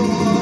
you.